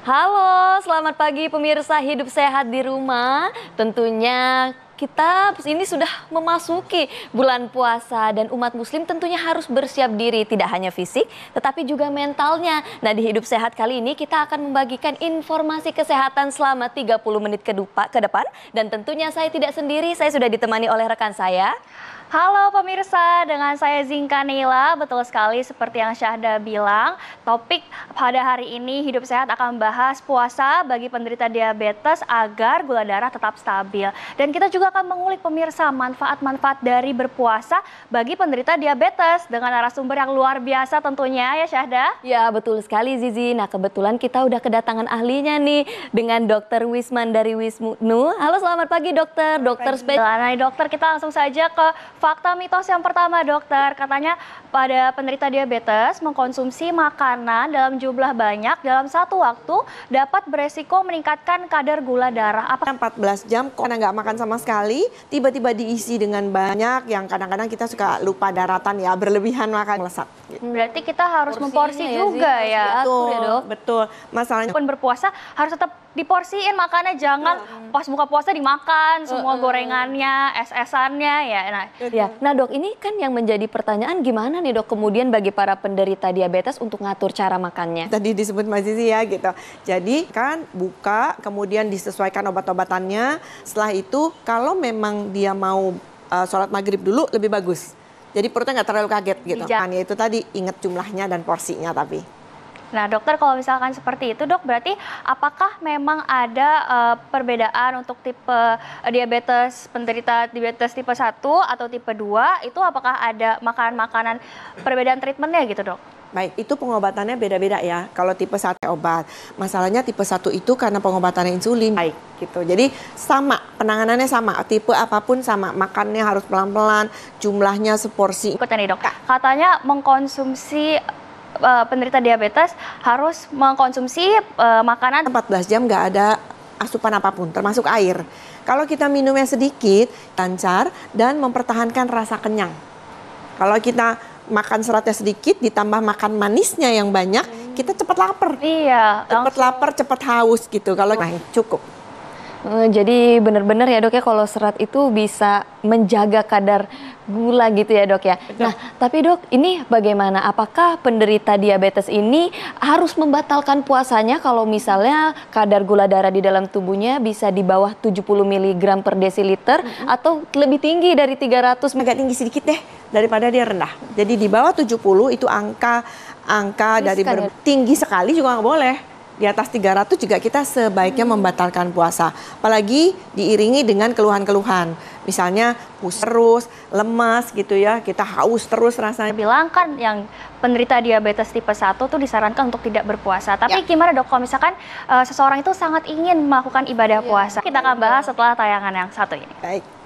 Halo, selamat pagi pemirsa Hidup Sehat di Rumah. Tentunya kita ini sudah memasuki bulan puasa dan umat muslim tentunya harus bersiap diri tidak hanya fisik tetapi juga mentalnya. Nah di Hidup Sehat kali ini kita akan membagikan informasi kesehatan selama 30 menit ke depan dan tentunya saya tidak sendiri, saya sudah ditemani oleh rekan saya. Halo pemirsa, dengan saya Zinka Nila. Betul sekali seperti yang Syahda bilang, topik pada hari ini Hidup Sehat akan membahas puasa bagi penderita diabetes agar gula darah tetap stabil. Dan kita juga akan mengulik pemirsa manfaat-manfaat dari berpuasa bagi penderita diabetes dengan narasumber yang luar biasa tentunya ya Syahda. Ya betul sekali Zizi. Nah kebetulan kita udah kedatangan ahlinya nih dengan Dokter Wisman dari Wisnu. Halo selamat pagi dokter, dokter spesialis. Nah dokter kita langsung saja ke Fakta mitos yang pertama dokter, katanya pada penderita diabetes mengkonsumsi makanan dalam jumlah banyak dalam satu waktu dapat beresiko meningkatkan kadar gula darah. Apa 14 jam karena nggak makan sama sekali, tiba-tiba diisi dengan banyak yang kadang-kadang kita suka lupa daratan ya, berlebihan makan melesat. Gitu. Berarti kita harus Porsinya memporsi ya, juga ya. Betul, ya, dok. betul. Masalahnya pun berpuasa harus tetap diporsiin makannya jangan uh, pas buka puasa dimakan semua uh, uh, gorengannya es-esannya ya nah ya. Nah dok ini kan yang menjadi pertanyaan gimana nih dok kemudian bagi para penderita diabetes untuk ngatur cara makannya? Tadi disebut Mbak Zizi ya gitu. Jadi kan buka kemudian disesuaikan obat-obatannya. Setelah itu kalau memang dia mau uh, sholat maghrib dulu lebih bagus. Jadi perutnya nggak terlalu kaget gitu. Kan ya itu tadi ingat jumlahnya dan porsinya tapi Nah, dokter kalau misalkan seperti itu, dok, berarti apakah memang ada uh, perbedaan untuk tipe uh, diabetes penderita diabetes tipe 1 atau tipe 2 itu apakah ada makanan-makanan perbedaan treatmentnya gitu, dok? Baik, itu pengobatannya beda-beda ya. Kalau tipe 1 obat. Masalahnya tipe 1 itu karena pengobatannya insulin. Baik, gitu. Jadi sama, penanganannya sama. Tipe apa pun sama. Makannya harus pelan-pelan, jumlahnya seporsi. Ikutan nih dok. Katanya mengkonsumsi uh, penderita diabetes harus mengkonsumsi uh, makanan 14 jam nggak ada asupan apa pun, termasuk air. Kalau kita minumnya sedikit, lancar dan mempertahankan rasa kenyang. Kalau kita makan seratnya sedikit, ditambah makan manisnya yang banyak, hmm. kita cepat lapar. Iya. Cepat lapar, cepat haus gitu. Kalau nah, cukup. Eh, jadi benar-benar ya dok ya kalau serat itu bisa menjaga kadar gula gitu ya dok ya. Betul. Nah tapi dok ini bagaimana? Apakah penderita diabetes ini harus membatalkan puasanya kalau misalnya kadar gula darah di dalam tubuhnya bisa di bawah 70 mg per desiliter mm -hmm. atau lebih tinggi dari 300 agak tinggi sedikit deh daripada dia rendah. Jadi di bawah 70 itu angka angka dari ya? tinggi sekali juga nggak boleh di atas 300 juga kita sebaiknya membatalkan puasa. Apalagi diiringi dengan keluhan-keluhan. Misalnya pus terus, lemas gitu ya, kita haus terus rasanya. Bilang kan yang penderita diabetes tipe 1 tuh disarankan untuk tidak berpuasa. Tapi ya. gimana dok kalau misalkan uh, seseorang itu sangat ingin melakukan ibadah ya. puasa? Kita akan bahas setelah tayangan yang satu ini. Baik.